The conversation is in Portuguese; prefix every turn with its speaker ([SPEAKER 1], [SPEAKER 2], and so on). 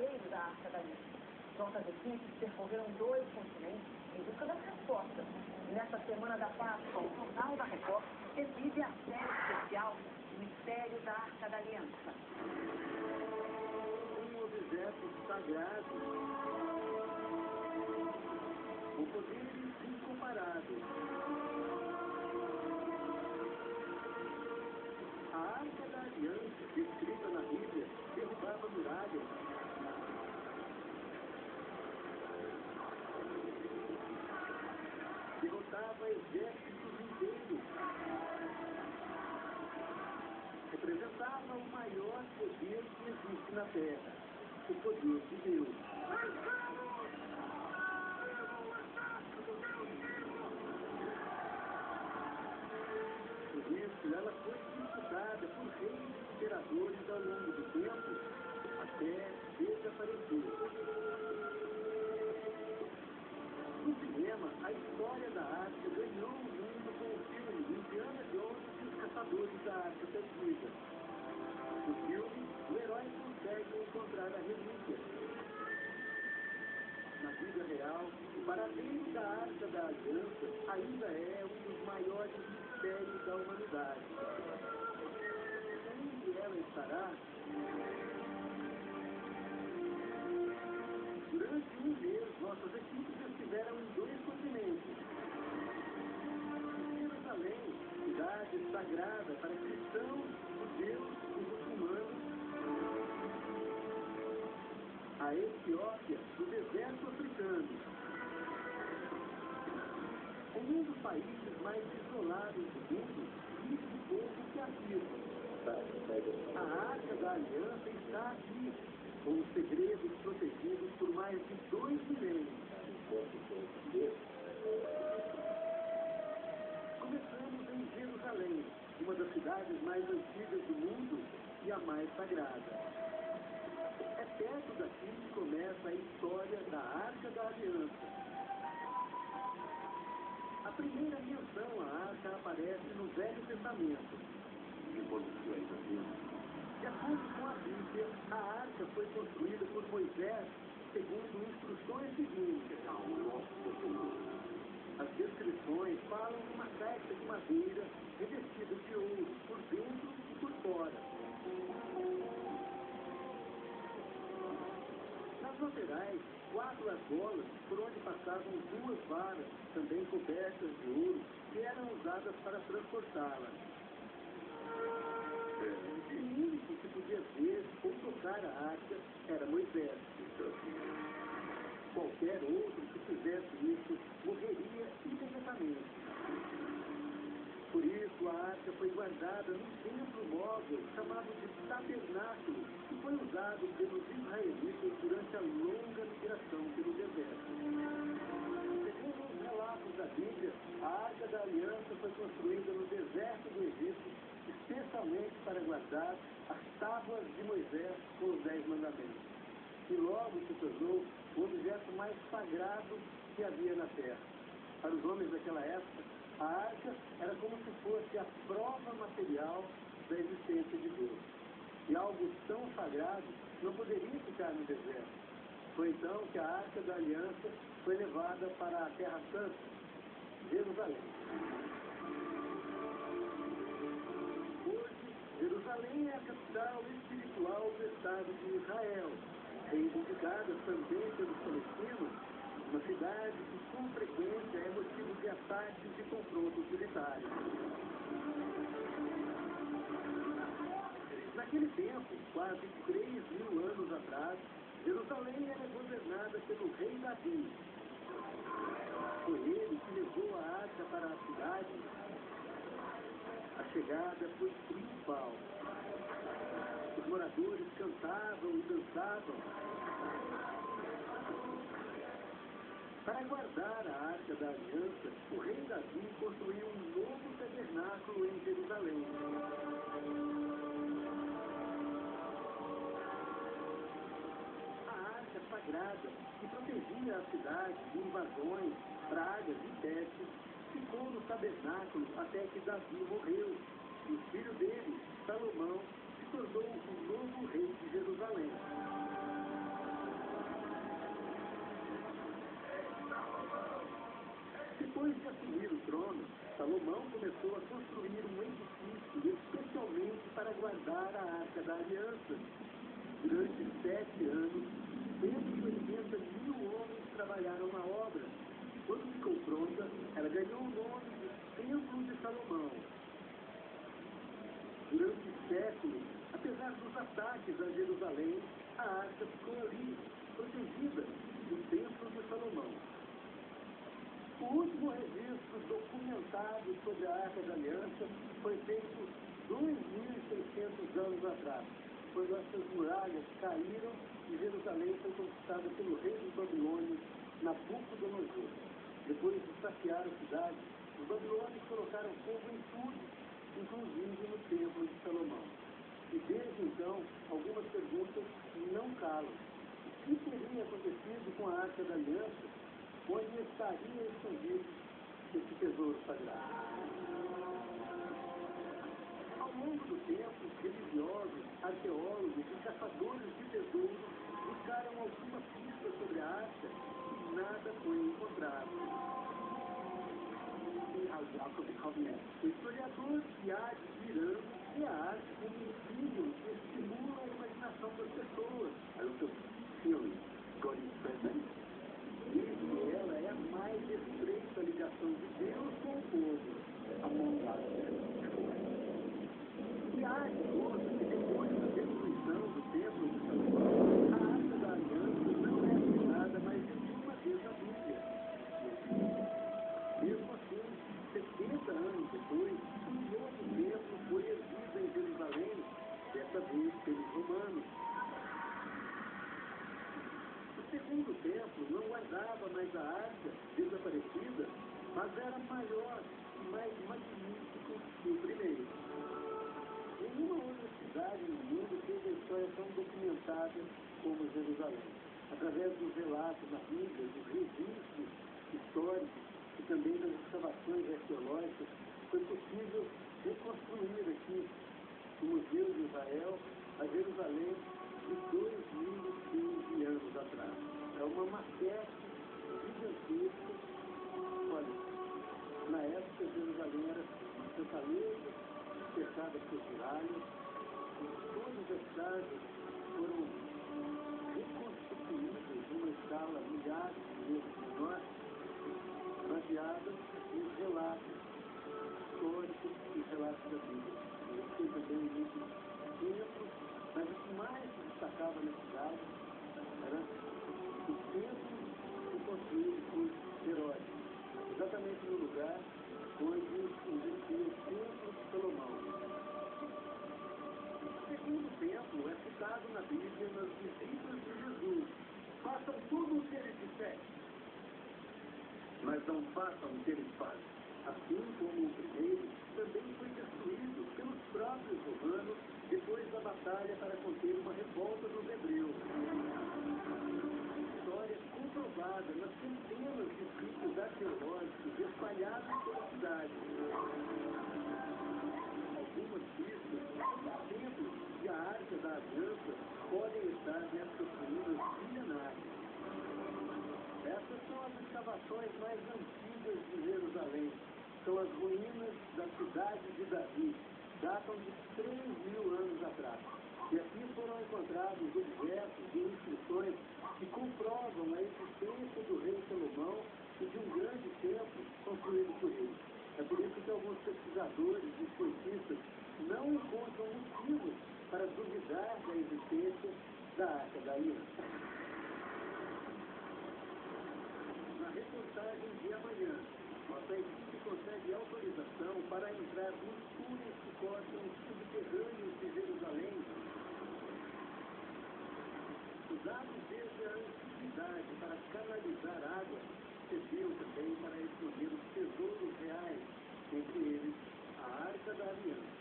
[SPEAKER 1] herdeiros da Arca da Aliança. Nossas equipes percorreram dois continentes em busca das respostas. Nesta semana da Páscoa, o Jornal da Record exibe a série especial Mistério da Arca da Aliança.
[SPEAKER 2] Um objeto sagrado, Representava o maior poder que existe na Terra, o poder de Deus. Consegue encontrar a relíquia. Na vida real, o paradeiro da Arca da Aliança ainda é um dos maiores mistérios da humanidade. Onde ela estará? Durante um mês, nossas equipes estiveram em dois continentes. Jerusalém, cidade sagrada para cristãos, judeus A Etiópia, no deserto africano. Um dos países mais isolados do mundo, vive um povo que afirma. A Arca da Aliança está aqui, com os segredos protegidos por mais de dois milênios. Começamos em Jerusalém, uma das cidades mais antigas do mundo e a mais sagrada. Perto daqui que começa a história da Arca da Aliança. A primeira menção à arca aparece no Velho Testamento. De acordo com a Bíblia, a arca foi construída por Moisés segundo instruções divinas. As descrições falam de uma caixa de madeira revestida de ouro por dentro e por fora. Laterais, quatro argolas por onde passavam duas varas, também cobertas de ouro, que eram usadas para transportá-la. O único que podia ver ou tocar a arca era Moisés. Qualquer outro que fizesse isso morreria imediatamente. Por isso, a arca foi guardada num templo móvel chamado de tabernáculo, que foi usado pelos israelitas durante a longa migração pelo deserto. Segundo os relatos da Bíblia, a arca da aliança foi construída no deserto do Egito, especialmente para guardar as tábuas de Moisés com os Dez Mandamentos. E logo se tornou o objeto mais sagrado que havia na terra. Para os homens daquela época, a arca era como se fosse a prova material da existência de Deus. E algo tão sagrado não poderia ficar no deserto. Foi então que a arca da aliança foi levada para a Terra Santa, Jerusalém. Hoje, Jerusalém é a capital espiritual do Estado de Israel, reivindicada também pelos palestinos uma cidade que com frequência é motivo de ataques e confrontos militares. Naquele tempo, quase 3 mil anos atrás, Jerusalém era governada pelo rei Davi. Foi ele que levou a arca para a cidade. A chegada foi triunfal. Os moradores cantavam e dançavam. Para guardar a Arca da Aliança, o rei Davi construiu um novo tabernáculo em Jerusalém. A Arca Sagrada, que protegia a cidade de invasões, pragas e pestes, ficou no tabernáculo até que Davi morreu. E o filho dele, Salomão, se tornou o novo rei de Jerusalém. Trono, Salomão começou a construir um edifício especialmente para guardar a Arca da Aliança. Durante sete anos, 180 mil homens trabalharam na obra. Quando ficou pronta, ela ganhou o nome de Templo de Salomão. Durante séculos, apesar dos ataques a Jerusalém, a arca ficou ali, protegida no Templo de Salomão. O último registro documentado sobre a Arca da Aliança foi feito 2.600 anos atrás, quando essas muralhas caíram e Jerusalém foi conquistada pelo rei dos Babilônios, Nabucodonosor. Depois de saquear a cidade, os babilônios colocaram fogo em tudo, inclusive no templo de Salomão. E desde então, algumas perguntas não calam. O que teria acontecido com a Arca da Aliança onde estaria escondido esse tesouro sagrado. Ao longo do tempo, religiosos, arqueólogos e caçadores de tesouros buscaram alguma pista sobre a arca e nada foi encontrado. O historiador Yad Virano vê a arte como um símbolo que estimula a imaginação das pessoas. I look at feeling God is present ela é a mais estreita ligação de Deus com o povo. E há de que depois da destruição do templo de Salomão, a Arca da Aliança não é citada mais nenhuma vez na Bíblia. Mesmo assim, 70 anos depois, um novo templo foi erguido em Jerusalém, dessa vez pelos romanos segundo templo não guardava mais a arca desaparecida, mas era maior e mais magnífico que o primeiro. Nenhuma outra cidade no mundo teve a história tão documentada como Jerusalém. Através dos relatos na Bíblia, dos registros históricos e também das escavações arqueológicas, foi possível reconstruir aqui, no Museu de Israel, a Jerusalém de 2.015 anos atrás. É uma maquete gigantesca. Olha, na época Jerusalém era fortaleza, cercada por muralhas, e todas as casas foram reconstituídas numa escala milhares de vezes menor, baseadas nos relatos históricos e relatos da Bíblia. Tem também muitos templos, mas o que mais destacava na cidade era o templo que construído por Herodes, exatamente no lugar onde existia o templo de Salomão. O segundo templo é citado na Bíblia nas visitas de Jesus. Façam tudo o que ele disser, mas não façam o que ele faz. Assim como o primeiro também foi destruído pelos próprios romanos depois da batalha para conter uma revolta dos hebreus. História comprovada nas centenas de sítios arqueológicos espalhados pela cidade. Algumas pistas, os templos e a Arca da Aliança podem estar nessas ruínas milenares. Essas são as escavações mais antigas de Jerusalém. São as ruínas da cidade de Davi, datam de 3 mil anos atrás. E aqui foram encontrados objetos e inscrições que comprovam a existência do rei Salomão e de um grande templo construído por ele. É por isso que alguns pesquisadores e cientistas não encontram motivos para duvidar da existência da Arca da Aliança. Na reportagem de amanhã, nossa equipe consegue autorização para entrar nos túneis que cortam os subterrâneos de Jerusalém. Usados desde a antiguidade para canalizar água serviu também para esconder os tesouros reais, entre eles a Arca da Aliança.